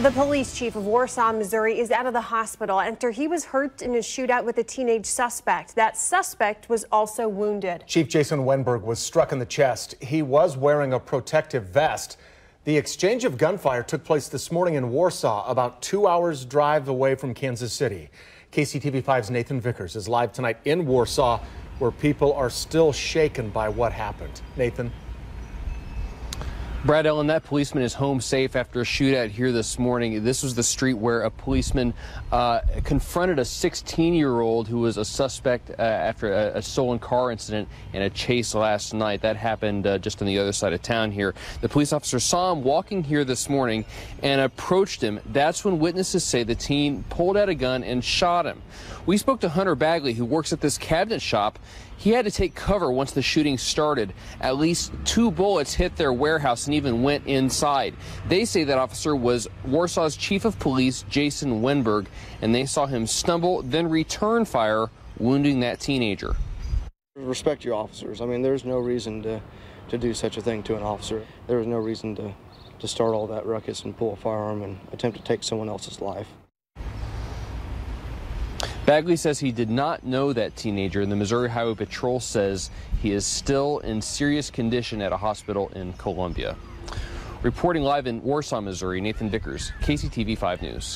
The police chief of Warsaw, Missouri is out of the hospital after he was hurt in a shootout with a teenage suspect. That suspect was also wounded. Chief Jason Wenberg was struck in the chest. He was wearing a protective vest. The exchange of gunfire took place this morning in Warsaw, about two hours drive away from Kansas City. KCTV5's Nathan Vickers is live tonight in Warsaw, where people are still shaken by what happened. Nathan. Brad Ellen, that policeman is home safe after a shootout here this morning. This was the street where a policeman uh, confronted a 16-year-old who was a suspect uh, after a, a, stolen car incident and a chase last night. That happened uh, just on the other side of town here. The police officer saw him walking here this morning and approached him. That's when witnesses say the teen pulled out a gun and shot him. We spoke to Hunter Bagley, who works at this cabinet shop. He had to take cover once the shooting started. At least two bullets hit their warehouse and even went inside. They say that officer was Warsaw's chief of police, Jason Wenberg, and they saw him stumble, then return fire, wounding that teenager. Respect your officers. I mean, there's no reason to, to do such a thing to an officer. There was no reason to, to start all that ruckus and pull a firearm and attempt to take someone else's life. Bagley says he did not know that teenager, and the Missouri Highway Patrol says he is still in serious condition at a hospital in Columbia. Reporting live in Warsaw, Missouri, Nathan Vickers, KCTV 5 News.